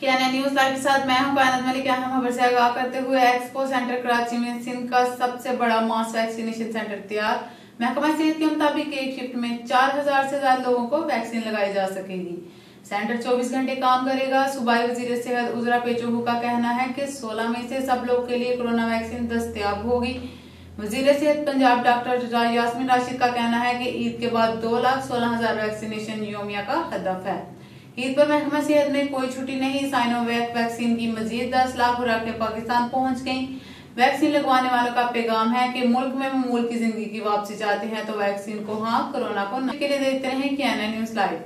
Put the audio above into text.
कैना news live के साथ मैं हूँ कायनात मलिक अहम खबर से आगाह करते हुए एक्सपो सेंटर कराची में सिंध का सबसे बड़ा मास वैक्सीनेशन सेंटर तैयार। महकमा सेहत के मुताबिक एक शिफ्ट में 4000 से ज़्यादा लोगों को वैक्सीन लगाई जा सकेगी। सेंटर 24 घंटे काम करेगा। सूबाई वज़ीर सेहत उजरा पेचोहू का कहना है कि 16 मई से सब लोग के लिए कोरोना वैक्सीन दस्तियाब होगी। वज़ीर सेहत पंजाब डॉक्टर यासमिन राशिद का कहना है कि ईद के बाद दो लाख सोलह हज़ार वैक्सीनेशन योमिया का हदफ है। ईद पर महकमा सेहत ने कोई छुट्टी नहीं साइनोवैक वैक्सीन की मजीद दस लाख खुराकें पाकिस्तान पहुँच गई। वैक्सीन लगवाने वालों का पैगाम है कि मुल्क में मूल की ज़िंदगी की वापसी चाहते हैं तो वैक्सीन को हाँ कोरोना को के लिए देखते रहे न्यूज़ लाइव।